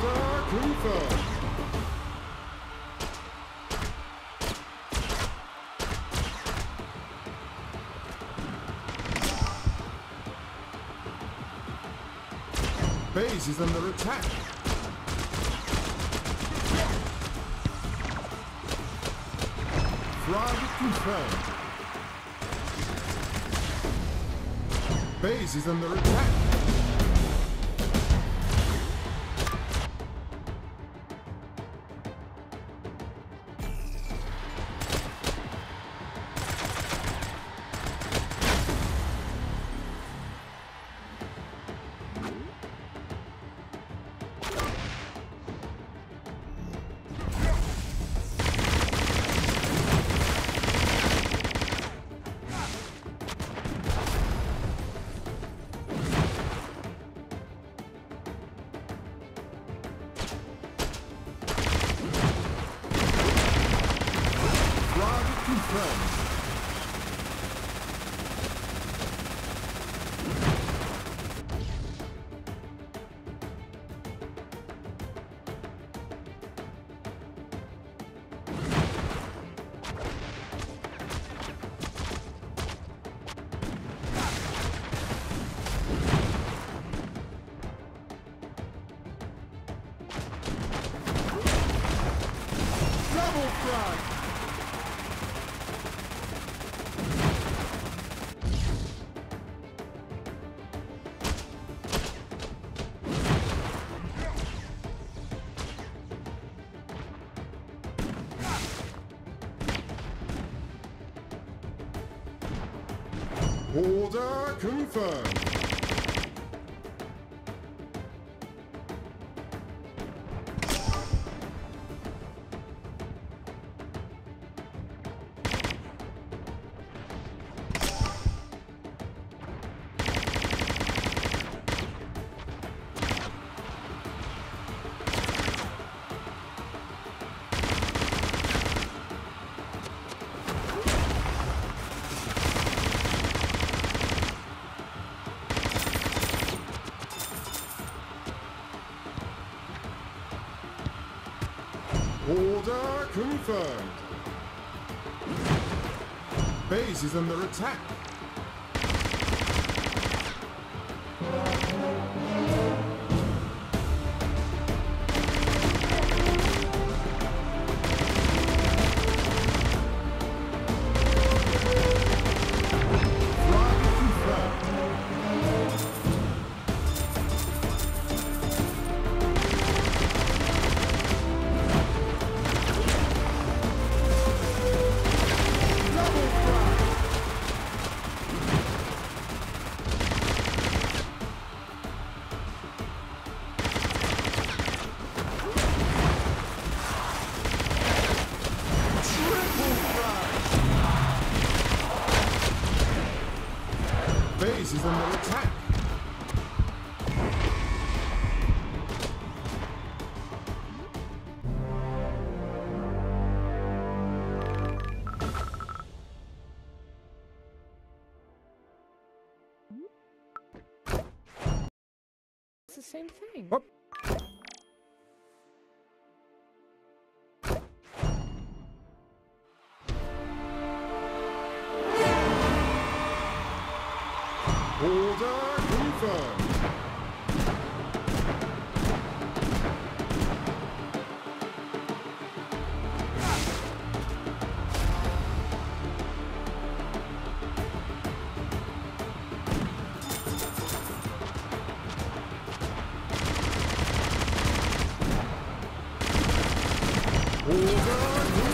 confirmed. Base is under attack. Frag confirmed. Base is under attack. Frag! Order confirmed. Order confirmed. Base is under attack. Base is under attack. It's the same thing. Whoop. Confirmed. Order